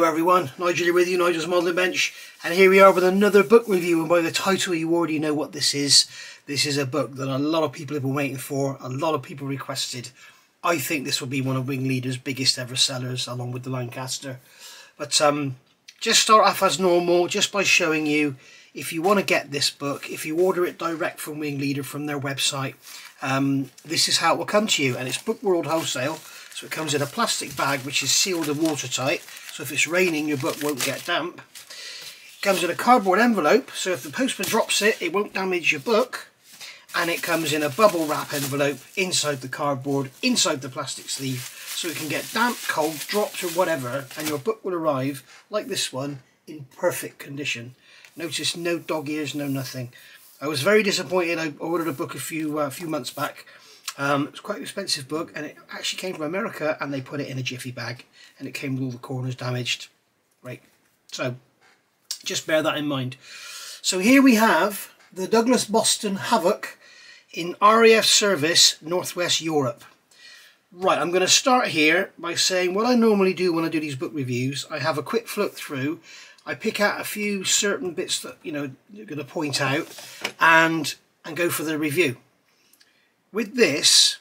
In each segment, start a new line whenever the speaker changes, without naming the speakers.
Hello everyone, Nigel here with you, Nigel's Modelling Bench, and here we are with another book review, and by the title you already know what this is. This is a book that a lot of people have been waiting for, a lot of people requested. I think this will be one of Wingleader's biggest ever sellers, along with the Lancaster. But um, just start off as normal, just by showing you, if you want to get this book, if you order it direct from Wingleader from their website, um, this is how it will come to you, and it's Book World Wholesale, so it comes in a plastic bag which is sealed and watertight, so if it's raining your book won't get damp. It comes in a cardboard envelope, so if the postman drops it, it won't damage your book. And it comes in a bubble wrap envelope inside the cardboard, inside the plastic sleeve, so it can get damp, cold, dropped or whatever, and your book will arrive, like this one, in perfect condition. Notice no dog ears, no nothing. I was very disappointed. I ordered a book a few uh, few months back um, quite an expensive book and it actually came from America and they put it in a jiffy bag and it came with all the corners damaged. Right, so just bear that in mind. So here we have the Douglas Boston Havoc in RAF service Northwest Europe. Right, I'm going to start here by saying what I normally do when I do these book reviews. I have a quick flip through. I pick out a few certain bits that, you know, you're going to point out and, and go for the review with this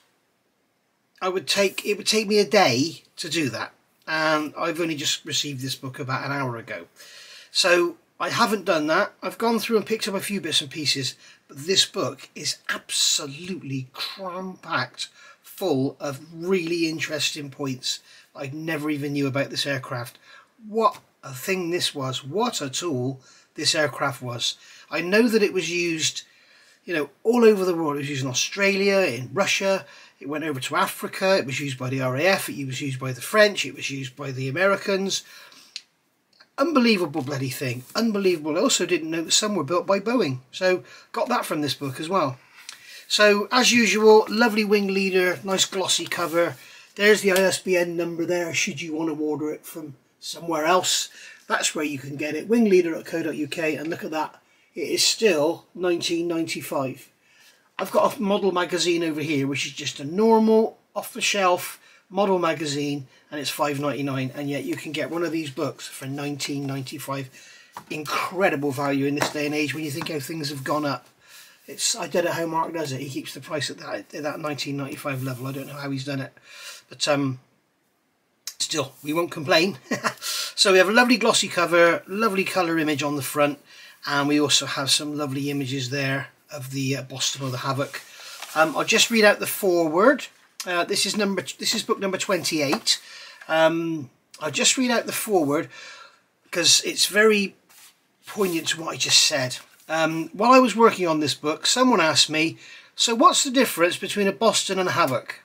I would take it would take me a day to do that. And I've only just received this book about an hour ago. So I haven't done that. I've gone through and picked up a few bits and pieces but this book is absolutely cram-packed full of really interesting points I never even knew about this aircraft. What a thing this was. What a tool this aircraft was. I know that it was used you know, all over the world. It was used in Australia, in Russia, it went over to Africa, it was used by the RAF, it was used by the French, it was used by the Americans. Unbelievable bloody thing. Unbelievable. I also didn't know that some were built by Boeing. So got that from this book as well. So as usual, lovely Wingleader, nice glossy cover. There's the ISBN number there should you want to order it from somewhere else. That's where you can get it. wingleader.co.uk and look at that it is still 1995. I've got a model magazine over here which is just a normal off-the-shelf model magazine and it's 5.99 and yet you can get one of these books for 19.95 incredible value in this day and age when you think how things have gone up. It's I don't know how Mark does it. He keeps the price at that at that 1995 level. I don't know how he's done it. But um still we won't complain. So we have a lovely glossy cover lovely color image on the front and we also have some lovely images there of the uh, Boston or the Havoc. Um, I'll just read out the foreword. Uh, this is number. This is book number 28. Um, I'll just read out the foreword because it's very poignant to what I just said. Um, while I was working on this book, someone asked me, so what's the difference between a Boston and a Havoc?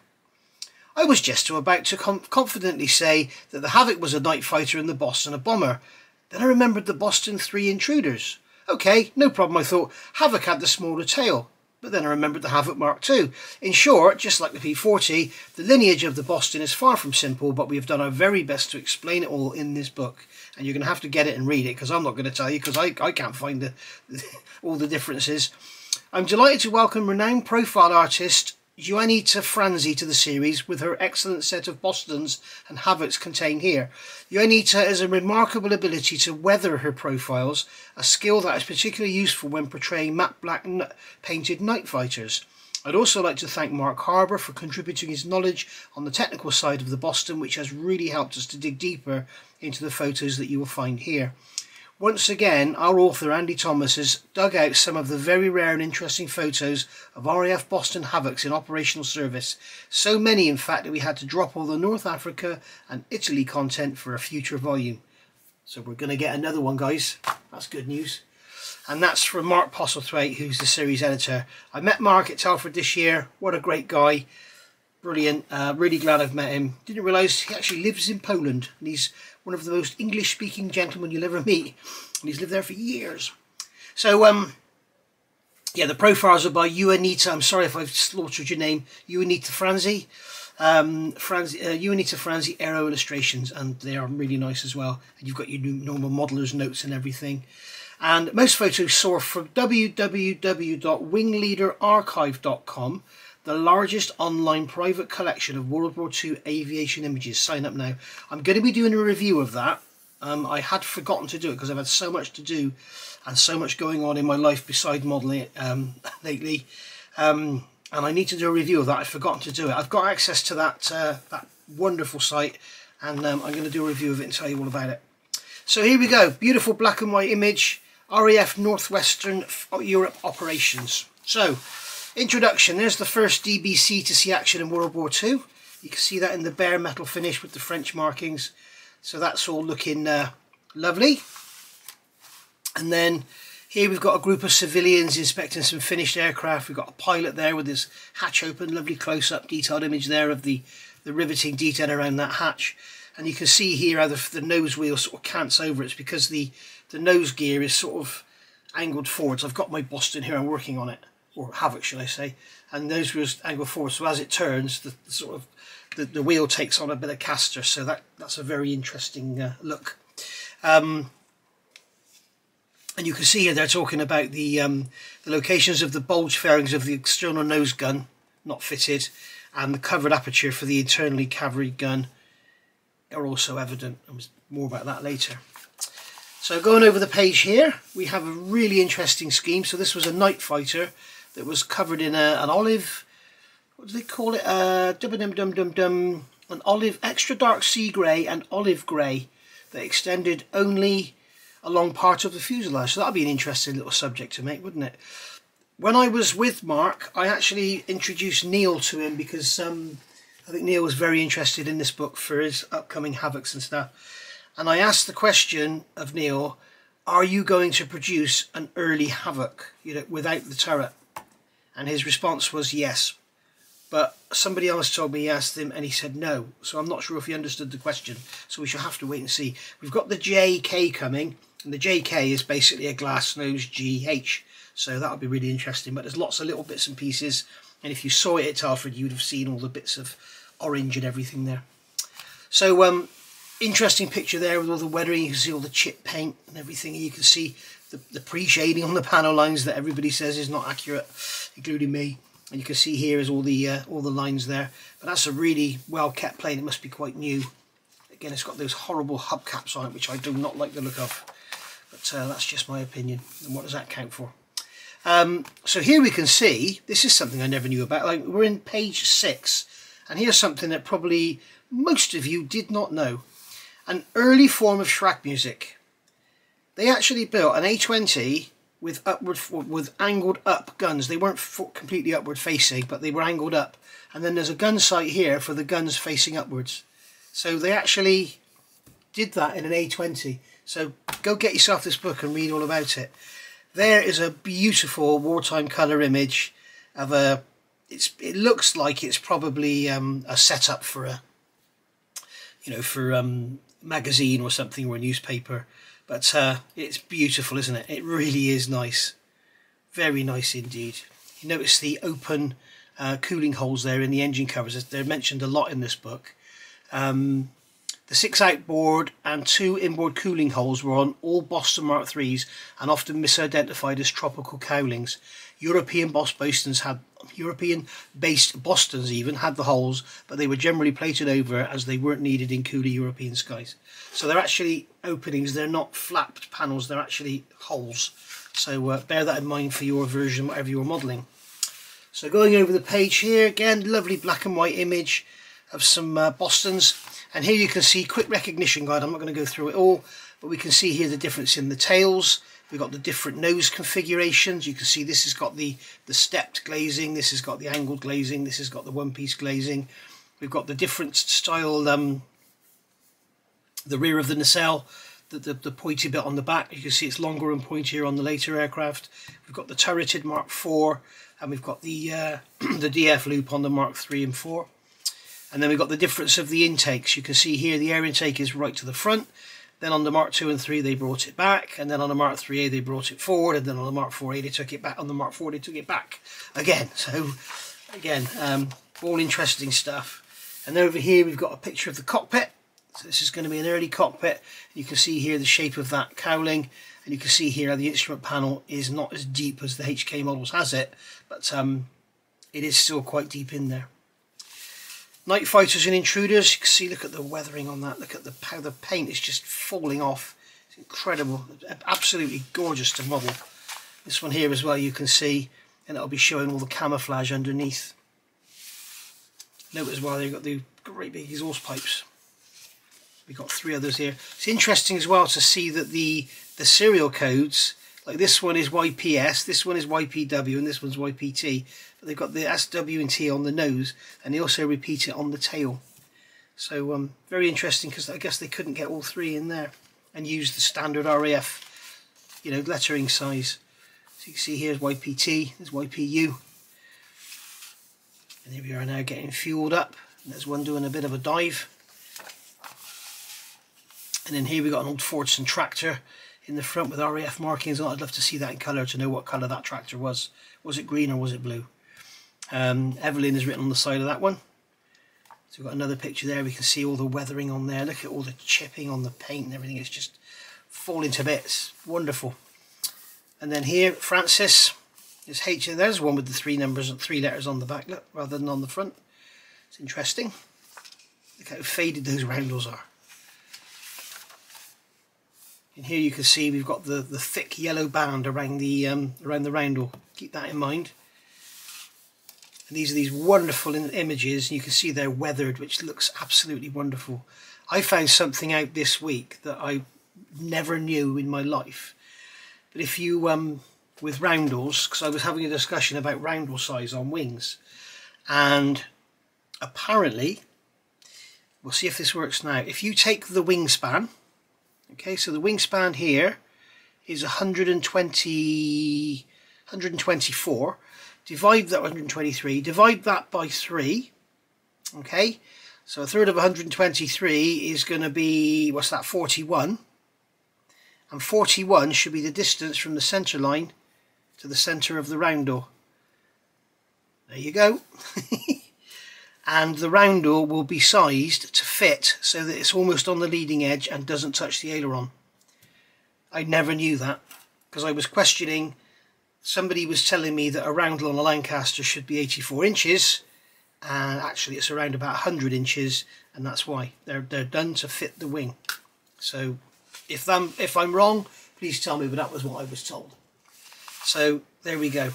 I was just about to confidently say that the Havoc was a night fighter and the Boston a bomber. Then I remembered the Boston 3 intruders. Okay, no problem, I thought. Havoc had the smaller tail, but then I remembered the Havoc Mark II. In short, just like the P40, the lineage of the Boston is far from simple, but we have done our very best to explain it all in this book. And you're going to have to get it and read it, because I'm not going to tell you, because I, I can't find the, all the differences. I'm delighted to welcome renowned profile artist Juanita Franzi to the series with her excellent set of Bostons and Havocs contained here. Juanita has a remarkable ability to weather her profiles, a skill that is particularly useful when portraying matte black painted night fighters. I'd also like to thank Mark Harbour for contributing his knowledge on the technical side of the Boston, which has really helped us to dig deeper into the photos that you will find here. Once again, our author Andy Thomas has dug out some of the very rare and interesting photos of RAF Boston Havocs in operational service. So many, in fact, that we had to drop all the North Africa and Italy content for a future volume. So we're going to get another one, guys. That's good news. And that's from Mark Postlethwaite, who's the series editor. I met Mark at Telford this year. What a great guy. Brilliant. Uh, really glad I've met him. Didn't realise he actually lives in Poland. And he's one of the most English speaking gentlemen you'll ever meet. And he's lived there for years. So, um, yeah, the profiles are by Juanita. I'm sorry if I've slaughtered your name. Juanita Franzi. Um, Franzi, uh, Juanita Franzi Aero Illustrations. And they are really nice as well. And you've got your normal modeler's notes and everything. And most photos sourced from www.wingleaderarchive.com the largest online private collection of World War II aviation images. Sign up now. I'm going to be doing a review of that Um, I had forgotten to do it because I've had so much to do and so much going on in my life beside modelling um, lately. Um, and I need to do a review of that. I've forgotten to do it. I've got access to that, uh, that wonderful site and um, I'm going to do a review of it and tell you all about it. So here we go. Beautiful black and white image. RAF Northwestern Europe operations. So, introduction. There's the first DB-7 to see action in World War II. You can see that in the bare metal finish with the French markings. So that's all looking uh, lovely. And then here we've got a group of civilians inspecting some finished aircraft. We've got a pilot there with his hatch open. Lovely close-up detailed image there of the, the riveting detail around that hatch. And you can see here how the, the nose wheel sort of cants over. It's because the, the nose gear is sort of angled forwards. I've got my Boston here, I'm working on it. Or Havoc, shall I say. And those wheel's angled forward. So as it turns, the, the sort of the, the wheel takes on a bit of caster, so that, that's a very interesting uh, look. Um, and you can see here they're talking about the, um, the locations of the bulge fairings of the external nose gun, not fitted, and the covered aperture for the internally cavalry gun are also evident. And more about that later. So going over the page here, we have a really interesting scheme. So this was a night fighter that was covered in a, an olive what do they call it? Uh, dum dum dum dum dum. An olive, extra dark sea grey and olive grey that extended only along part of the fuselage. So that'd be an interesting little subject to make, wouldn't it? When I was with Mark, I actually introduced Neil to him because um, I think Neil was very interested in this book for his upcoming Havocs and stuff. And I asked the question of Neil, are you going to produce an early Havoc, you know, without the turret? And his response was yes. But somebody else told me he asked him and he said no. So I'm not sure if he understood the question. So we shall have to wait and see. We've got the JK coming. And the JK is basically a glass nose GH. So that'll be really interesting. But there's lots of little bits and pieces. And if you saw it at Telford, you would have seen all the bits of orange and everything there. So um, interesting picture there with all the weathering. You can see all the chip paint and everything. You can see the, the pre-shading on the panel lines that everybody says is not accurate, including me. And you can see here is all the uh, all the lines there. But that's a really well kept plane. It must be quite new. Again it's got those horrible hubcaps on it which I do not like the look of. But uh, that's just my opinion. And what does that count for? Um, so here we can see this is something I never knew about. Like we're in page six. And here's something that probably most of you did not know. An early form of Schräge Musik they actually built an A20 with upward with angled up guns. They weren't completely upward facing, but they were angled up. And then there's a gun sight here for the guns facing upwards. So they actually did that in an A20. So go get yourself this book and read all about it. There is a beautiful wartime colour image of a. It's it looks like it's probably um, a setup for a, you know, for um, magazine or something or a newspaper but uh, it's beautiful, isn't it? It really is nice. Very nice indeed. You notice the open uh, cooling holes there in the engine covers. They're mentioned a lot in this book. Um, the six outboard and two inboard cooling holes were on all Boston Mark IIIs and often misidentified as tropical cowlings. European Bostons had European based Bostons even had the holes, but they were generally plated over as they weren't needed in cooler European skies. So they're actually openings, they're not flapped panels, they're actually holes. So uh, bear that in mind for your version, whatever you're modelling. So going over the page here, again, lovely black and white image of some uh, Bostons. And here you can see quick recognition guide. I'm not going to go through it all, but we can see here the difference in the tails. We've got the different nose configurations. You can see this has got the, the stepped glazing, this has got the angled glazing, this has got the one-piece glazing. We've got the different style um, the rear of the nacelle, the, the, the, pointy bit on the back. You can see it's longer and pointier on the later aircraft. We've got the turreted Mark IV, and we've got the uh, the DF loop on the Mark III and 4. And then we've got the difference of the intakes. You can see here the air intake is right to the front. Then on the Mark II and 3 they brought it back, and then on the Mark 3A they brought it forward, and then on the Mark 4A they took it back. On the Mark 4 they took it back again. So again, um, all interesting stuff. And over here we've got a picture of the cockpit. So this is going to be an early cockpit. You can see here the shape of that cowling and you can see here how the instrument panel is not as deep as the HK models has it but um, it is still quite deep in there. Night Fighters and Intruders. You can see, look at the weathering on that. Look at the how the paint is just falling off. It's incredible. Absolutely gorgeous to model. This one here as well, you can see, and it'll be showing all the camouflage underneath. Note as well, they've got the great big exhaust pipes. We've got three others here. It's interesting as well to see that the, the serial codes, like this one is YPS, this one is YPW, and this one's YPT. But they've got the SW and T on the nose, and they also repeat it on the tail. So um, very interesting because I guess they couldn't get all three in there and use the standard RAF, you know, lettering size. So you can see here's YPT, there's YPU. And here we are now getting fueled up. And there's one doing a bit of a dive. And then here we've got an old Fordson tractor in the front with RAF markings on. I'd love to see that in colour to know what colour that tractor was. Was it green or was it blue? Um, Evelyn is written on the side of that one. So we've got another picture there. We can see all the weathering on there. Look at all the chipping on the paint and everything. It's just falling to bits. Wonderful. And then here, Francis is H. And there's one with the three numbers and three letters on the back, look, rather than on the front. It's interesting. Look how faded those roundels are. And here you can see we've got the, the thick yellow band around the um, around the roundel. Keep that in mind. And these are these wonderful images. You can see they're weathered, which looks absolutely wonderful. I found something out this week that I never knew in my life. But if you, um, with roundels, because I was having a discussion about roundel size on wings, and apparently, we'll see if this works now. If you take the wingspan, Okay, so the wingspan here is 120, 124. Divide that 123, divide that by 3. Okay, so a third of 123 is going to be, what's that, 41. And 41 should be the distance from the centre line to the centre of the roundel. There you go. and the roundel will be sized to fit so that it's almost on the leading edge and doesn't touch the aileron. I never knew that because I was questioning somebody was telling me that a roundel on a Lancaster should be 84 inches and actually it's around about 100 inches and that's why. They're they're done to fit the wing. So if I'm if I'm wrong please tell me but that was what I was told. So there we go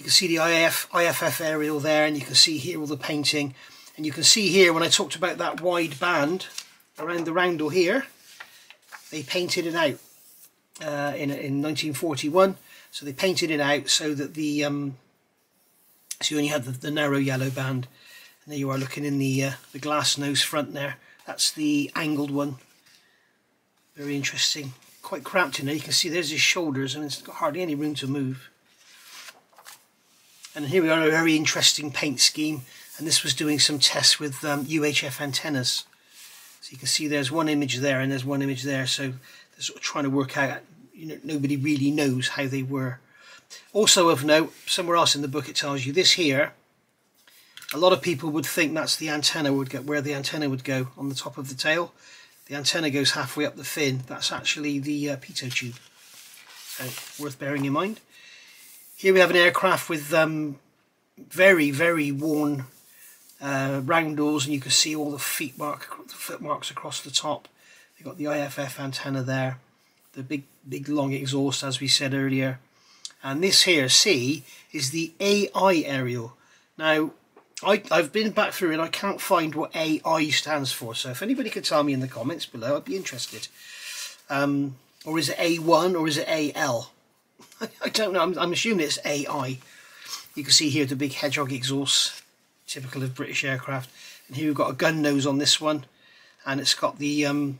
you can see the IF, IFF aerial there and you can see here all the painting. And you can see here when I talked about that wide band around the roundel here they painted it out uh, in, in 1941 so they painted it out so that the um, so you only had the, the, narrow yellow band. And there you are looking in the uh, the glass nose front there. That's the angled one. Very interesting. Quite cramped in there. You can see there's his shoulders and it's got hardly any room to move and here we are, a very interesting paint scheme. And this was doing some tests with um, UHF antennas. So you can see there's one image there and there's one image there. So they're sort of trying to work out, you know, nobody really knows how they were. Also of note, somewhere else in the book it tells you this here, a lot of people would think that's the antenna would get where the antenna would go on the top of the tail. The antenna goes halfway up the fin. That's actually the uh, pitot tube. So worth bearing in mind. Here we have an aircraft with um, very, very worn uh, roundels and you can see all the feet mark, the foot marks across the top. They've got the IFF antenna there, the big, big long exhaust as we said earlier. And this here, C, is the AI aerial. Now, I, have been back through and I can't find what AI stands for. So if anybody could tell me in the comments below, I'd be interested. Um, or is it A1 or is it AL? I don't know, I'm, I'm, assuming it's AI. You can see here the big hedgehog exhaust, typical of British aircraft. And here we've got a gun nose on this one, and it's got the um,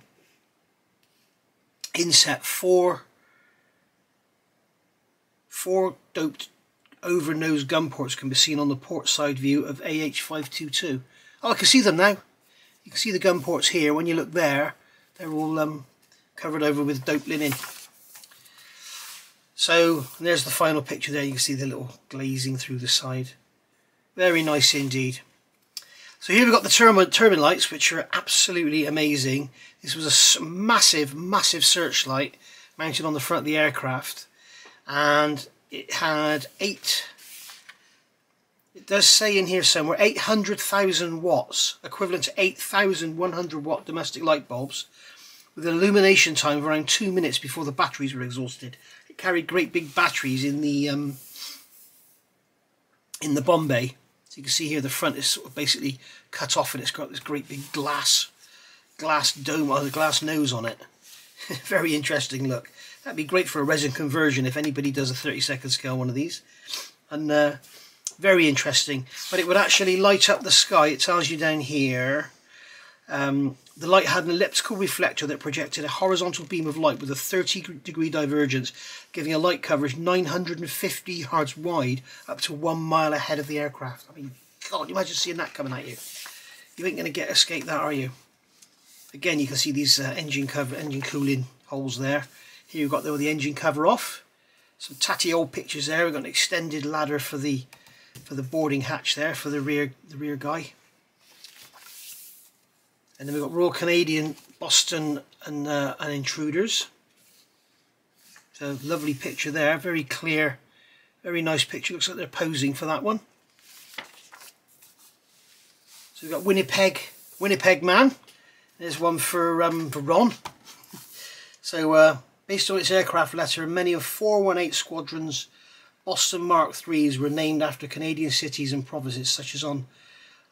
inset four, four doped over nose gun ports can be seen on the port side view of AH522. Oh, I can see them now. You can see the gun ports here. When you look there, they're all um, covered over with dope linen. So there's the final picture there. You can see the little glazing through the side. Very nice indeed. So here we've got the Turbinlites, which are absolutely amazing. This was a massive, massive searchlight mounted on the front of the aircraft. And it had eight It does say in here somewhere 800,000 watts, equivalent to 8,100 watt domestic light bulbs, with an illumination time of around two minutes before the batteries were exhausted. Carried great big batteries in the um, in the bomb bay. So you can see here the front is sort of basically cut off and it's got this great big glass glass dome or the glass nose on it. Very interesting look. That'd be great for a resin conversion if anybody does a 30 second scale one of these. And uh, very interesting. But it would actually light up the sky. It tells you down here. Um, the light had an elliptical reflector that projected a horizontal beam of light with a 30 degree divergence, giving a light coverage 950 yards wide up to one mile ahead of the aircraft. I mean, God, imagine seeing that coming at you. You ain't going to get escape that, are you? Again, you can see these uh, engine cover, engine cooling holes there. Here you've got the, the engine cover off. Some tatty old pictures there. We've got an extended ladder for the for the boarding hatch there for the rear the rear guy. And then we've got Royal Canadian, Boston and, uh, and Intruders. So lovely picture there, very clear, very nice picture. Looks like they're posing for that one. So we've got Winnipeg, Winnipeg Man. There's one for, um, for Ron. so uh, based on its aircraft letter, many of 418 squadrons Boston Mark IIIs were named after Canadian cities and provinces, such as on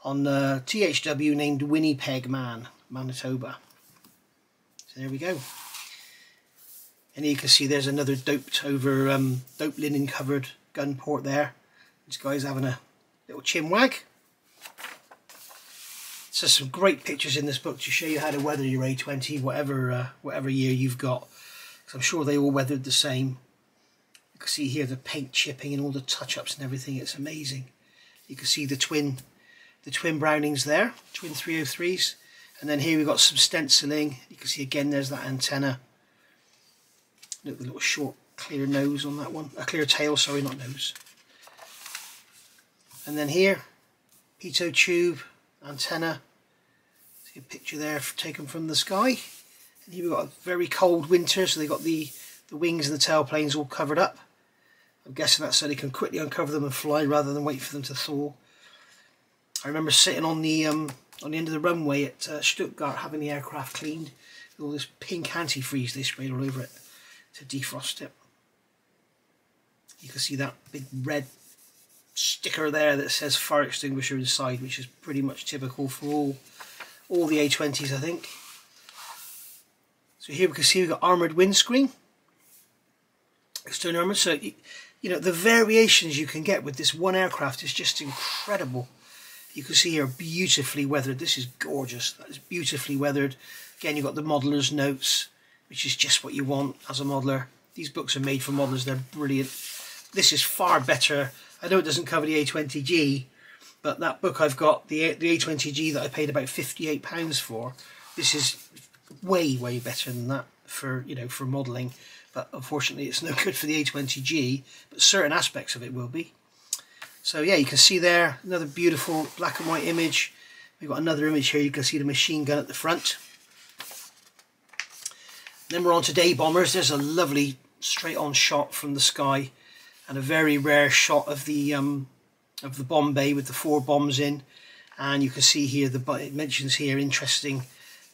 on uh, THW named Winnipeg Man, Manitoba. So there we go. And you can see there's another doped over, um, dope linen covered gun port there. This guy's having a little chin wag. So some great pictures in this book to show you how to weather your A20, whatever uh, whatever year you've got. I'm sure they all weathered the same. You can see here the paint chipping and all the touch-ups and everything. It's amazing. You can see the twin the twin Brownings there, twin 303s. And then here we've got some stenciling. You can see again there's that antenna. Look, the little short clear nose on that one. A clear tail, sorry, not nose. And then here, pitot tube, antenna. See a picture there taken from the sky. And here we've got a very cold winter, so they've got the, the wings and the tail planes all covered up. I'm guessing that's so they can quickly uncover them and fly rather than wait for them to thaw. I remember sitting on the um, on the end of the runway at uh, Stuttgart having the aircraft cleaned with all this pink antifreeze they sprayed all over it to defrost it. You can see that big red sticker there that says fire extinguisher inside, which is pretty much typical for all all the A20s, I think. So here we can see we've got armoured windscreen, external armour. So, you know, the variations you can get with this one aircraft is just incredible. You can see here beautifully weathered. This is gorgeous. That is beautifully weathered. Again, you've got the modeler's notes, which is just what you want as a modeler. These books are made for modelers. They're brilliant. This is far better. I know it doesn't cover the A20G, but that book I've got, the, the A20G that I paid about £58 for, this is way, way better than that for, you know, for modelling. But unfortunately, it's no good for the A20G, but certain aspects of it will be. So yeah, you can see there another beautiful black and white image. We've got another image here. You can see the machine gun at the front. Then we're on to day bombers. There's a lovely straight on shot from the sky and a very rare shot of the um, of the bomb bay with the four bombs in. And you can see here, the it mentions here, interesting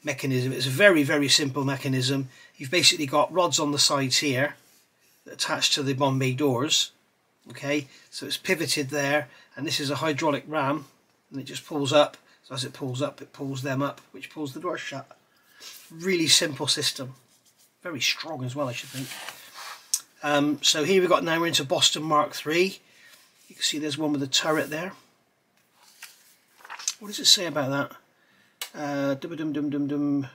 mechanism. It's a very, very simple mechanism. You've basically got rods on the sides here attached to the bomb bay doors okay? So it's pivoted there and this is a hydraulic ram and it just pulls up. So as it pulls up it pulls them up which pulls the door shut. Really simple system. Very strong as well I should think. Um, so here we've got now we're into Boston Mark III you can see there's one with a turret there. What does it say about that? Uh, dum dum dum dum dum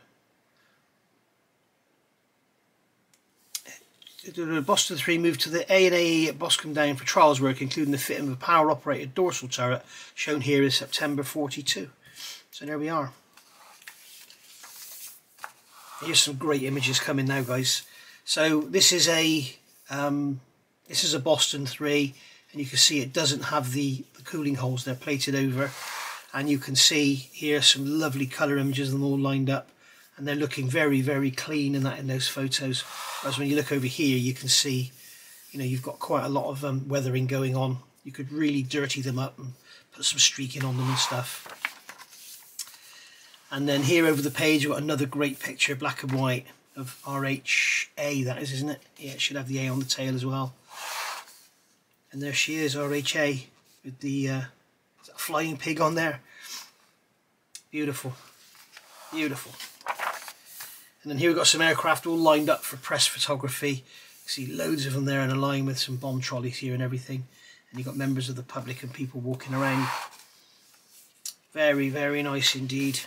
Boston 3 moved to the A&A at Boscombe Down for trials work, including the fitting of a power-operated dorsal turret, shown here in September 42. So there we are. Here's some great images coming now, guys. So this is a um, this is a Boston 3, and you can see it doesn't have the, the cooling holes; they're plated over, and you can see here some lovely colour images of them all lined up and they're looking very very clean in that in those photos whereas when you look over here you can see you know you've got quite a lot of um, weathering going on You could really dirty them up and put some streaking on them and stuff. And then here over the page, we've got another great picture, black and white, of RHA, that is, isn't it? Yeah, it should have the A on the tail as well. And there she is, RHA, with the uh, flying pig on there. Beautiful. Beautiful. And then here we've got some aircraft all lined up for press photography. See loads of them there in a line with some bomb trolleys here and everything. And you've got members of the public and people walking around. Very, very nice indeed.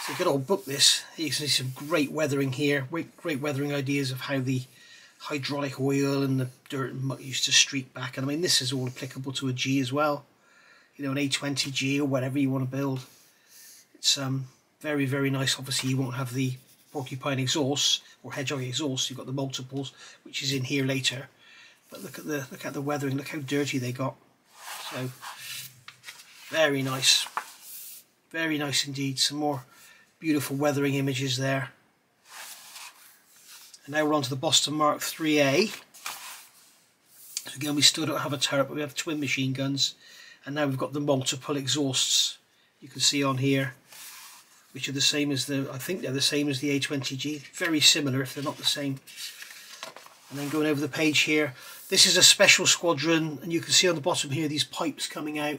It's a good old book this. You can see some great weathering here. Great, great weathering ideas of how the hydraulic oil and the dirt and muck used to streak back. And I mean, this is all applicable to a G as well. You know, an A20G or whatever you want to build. It's um, very, very nice. Obviously, you won't have the porcupine exhaust or hedgehog exhaust. You've got the multiples, which is in here later. But look at the look at the weathering. Look how dirty they got. So very nice, very nice indeed. Some more beautiful weathering images there. And now we're on to the Boston Mark 3A. So again, we still don't have a turret, but we have twin machine guns. And now we've got the multiple exhausts you can see on here which are the same as the, I think they're the same as the A20G, very similar if they're not the same. And then going over the page here, this is a special squadron, and you can see on the bottom here these pipes coming out,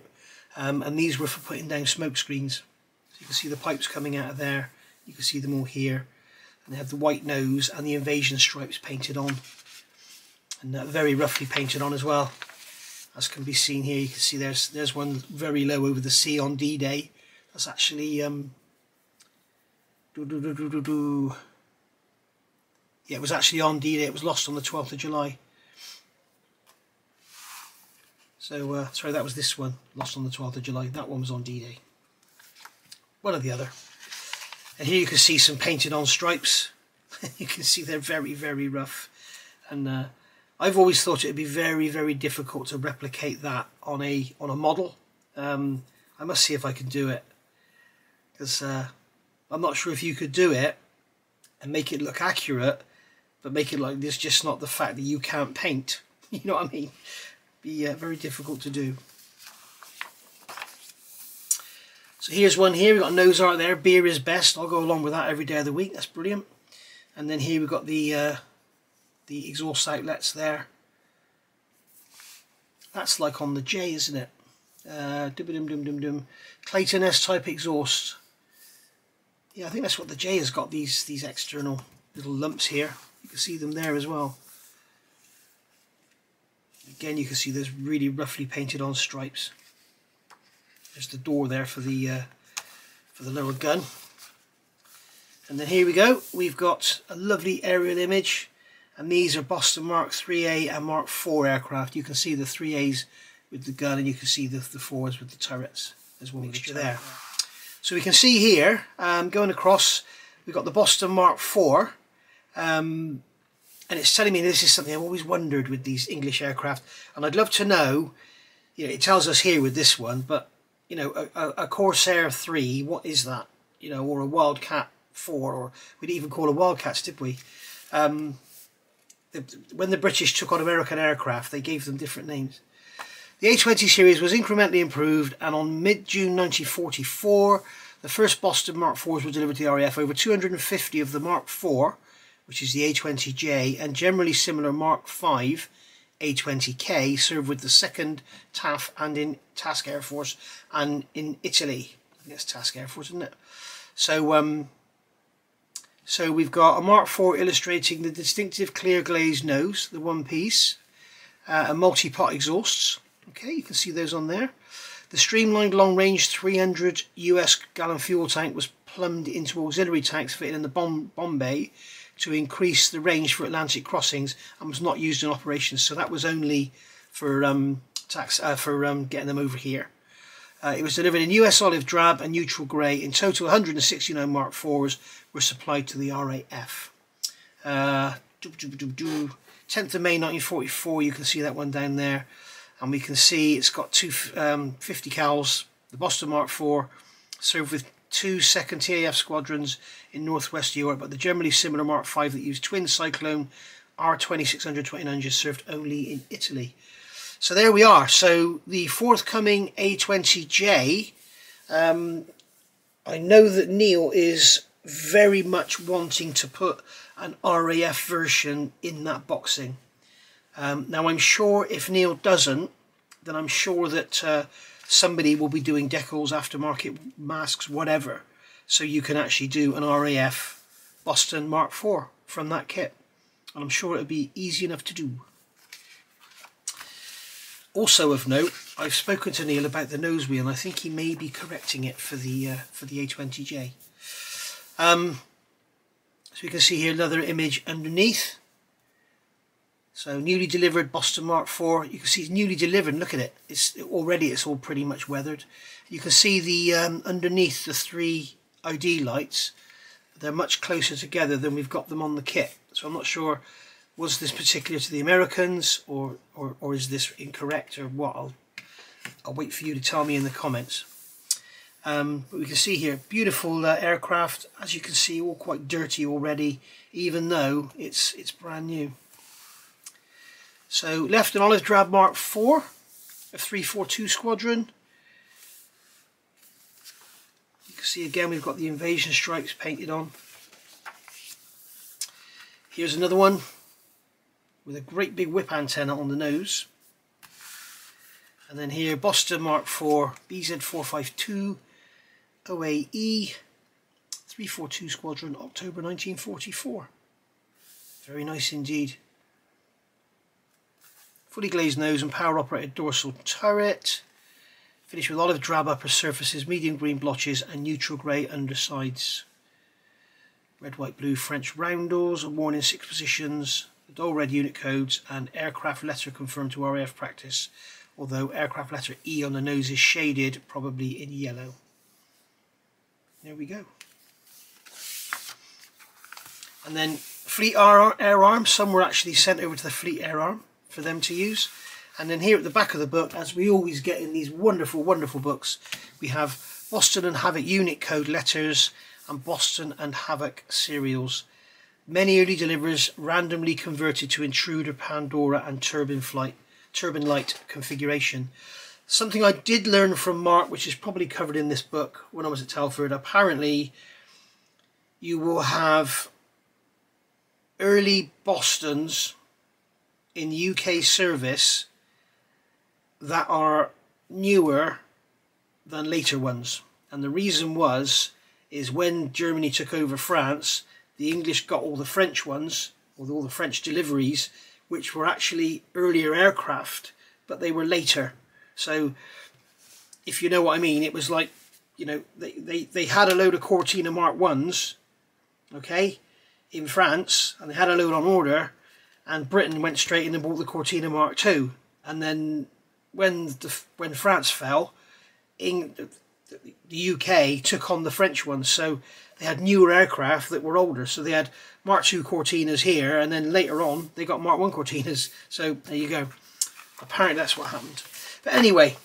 um, and these were for putting down smoke screens. So you can see the pipes coming out of there, you can see them all here, and they have the white nose and the invasion stripes painted on, and very roughly painted on as well. As can be seen here, you can see there's there's one very low over the sea on D-Day. That's actually um, do, do, do, do, do, Yeah, it was actually on D-Day. It was lost on the 12th of July. So, uh, sorry, that was this one. Lost on the 12th of July. That one was on D-Day. One or the other. And here you can see some painted on stripes. you can see they're very, very rough. And uh, I've always thought it'd be very, very difficult to replicate that on a on a model. Um, I must see if I can do it. Because uh, I'm not sure if you could do it and make it look accurate, but make it like there's just not the fact that you can't paint. You know what I mean? Be uh, very difficult to do. So here's one here. We've got nose art there. Beer is best. I'll go along with that every day of the week. That's brilliant. And then here we've got the uh, the exhaust outlets there. That's like on the J, isn't it? Uh, dum dum dum dum. Clayton S type exhaust. Yeah, I think that's what the J has got, these, these external little lumps here. You can see them there as well. Again, you can see there's really roughly painted on stripes. There's the door there for the uh, for the lower gun. And then here we go. We've got a lovely aerial image. And these are Boston Mark 3A and Mark 4 aircraft. You can see the 3As with the gun and you can see the, the 4s with the turrets. There's one mixture there. So we can see here, um, going across, we've got the Boston Mark IV. Um, and it's telling me this is something I've always wondered with these English aircraft. And I'd love to know, you know, it tells us here with this one, but, you know, a, a Corsair 3, what is that? You know, or a Wildcat 4, or we didn't even call them Wildcats, did we? Um, when the British took on American aircraft, they gave them different names. The A20 series was incrementally improved and on mid-June 1944 the first Boston Mark IVs were delivered to the RAF. Over 250 of the Mark IV, which is the A20J, and generally similar Mark V A20K served with the 2nd TAF and in Task Air Force and in Italy. I think Task Air Force, isn't it? So, um, so we've got a Mark IV illustrating the distinctive clear glazed nose, the one piece, uh, and multi-pot exhausts. Okay, you can see those on there. The streamlined long-range 300 US gallon fuel tank was plumbed into auxiliary tanks fitted in the bomb, bomb bay to increase the range for Atlantic crossings and was not used in operations. So that was only for um, tax uh, for um, getting them over here. Uh, it was delivered in US olive drab and neutral grey. In total, 169 Mark IVs were supplied to the RAF. Uh, 10th of May 1944, you can see that one down there and we can see it's got two um, 50 cals, the Boston Mark IV, served with two second TAF squadrons in northwest Europe, but the generally similar Mark V that used twin Cyclone R2600 2900 served only in Italy. So there we are. So the forthcoming A20J, um, I know that Neil is very much wanting to put an RAF version in that boxing. Um, now I'm sure if Neil doesn't, then I'm sure that uh, somebody will be doing decals, aftermarket masks, whatever. So you can actually do an RAF Boston Mark IV from that kit. And I'm sure it'll be easy enough to do. Also of note, I've spoken to Neil about the nose wheel and I think he may be correcting it for the uh, for the A20J. Um, so you can see here another image underneath. So newly delivered Boston Mark IV. You can see it's newly delivered. Look at it. It's already it's all pretty much weathered. You can see the um, underneath the three ID lights. They're much closer together than we've got them on the kit. So I'm not sure was this particular to the Americans or, or, or is this incorrect or what? I'll, I'll wait for you to tell me in the comments. Um, but we can see here, beautiful uh, aircraft. As you can see, all quite dirty already, even though it's it's brand new. So left an olive drab Mark IV, a 342 squadron. You can see again we've got the invasion stripes painted on. Here's another one with a great big whip antenna on the nose. And then here, Boston Mark IV BZ452 OAE 342 Squadron, October 1944. Very nice indeed. Fully glazed nose and power operated dorsal turret. Finished with olive drab upper surfaces, medium green blotches and neutral grey undersides. Red, white, blue French roundels, worn in six positions, dull red unit codes and aircraft letter confirmed to RAF practice, although aircraft letter E on the nose is shaded, probably in yellow. There we go. And then Fleet Air Arm, some were actually sent over to the Fleet Air Arm for them to use. And then here at the back of the book, as we always get in these wonderful, wonderful books, we have Boston and Havoc unit code letters and Boston and Havoc serials Many early deliverers randomly converted to Intruder, Pandora and Turbine Flight, Turbinlite configuration. Something I did learn from Mark, which is probably covered in this book when I was at Telford. Apparently, you will have early Bostons in UK service that are newer than later ones. And the reason was, is when Germany took over France, the English got all the French ones, or all the French deliveries, which were actually earlier aircraft, but they were later. So, if you know what I mean, it was like, you know, they, they, they had a load of Cortina Mark 1s, okay, in France, and they had a load on order, and Britain went straight in and bought the Cortina Mark II. And then when the, when France fell, the UK took on the French ones. So they had newer aircraft that were older. So they had Mark II Cortinas here, and then later on they got Mark I Cortinas. So there you go. Apparently that's what happened. But anyway,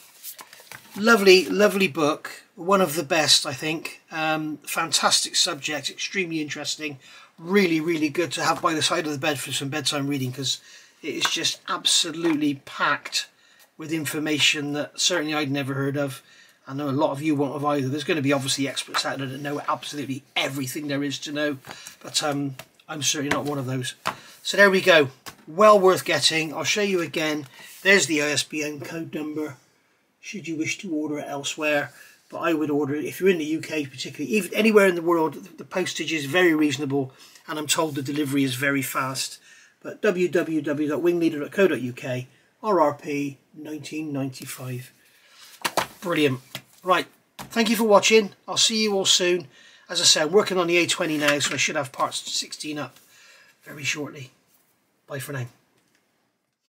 lovely, lovely book. One of the best, I think. Um, fantastic subject, extremely interesting. Really, really good to have by the side of the bed for some bedtime reading because it is just absolutely packed with information that certainly I'd never heard of. I know a lot of you won't have either. There's going to be obviously experts out there that know absolutely everything there is to know, but um, I'm certainly not one of those. So there we go. Well worth getting. I'll show you again. There's the ISBN code number, should you wish to order it elsewhere. But I would order it if you're in the UK, particularly, even anywhere in the world. The postage is very reasonable, and I'm told the delivery is very fast. But www.wingleader.co.uk, RRP 1995. Brilliant. Right, thank you for watching. I'll see you all soon. As I say, I'm working on the A20 now, so I should have parts 16 up very shortly. Bye for now.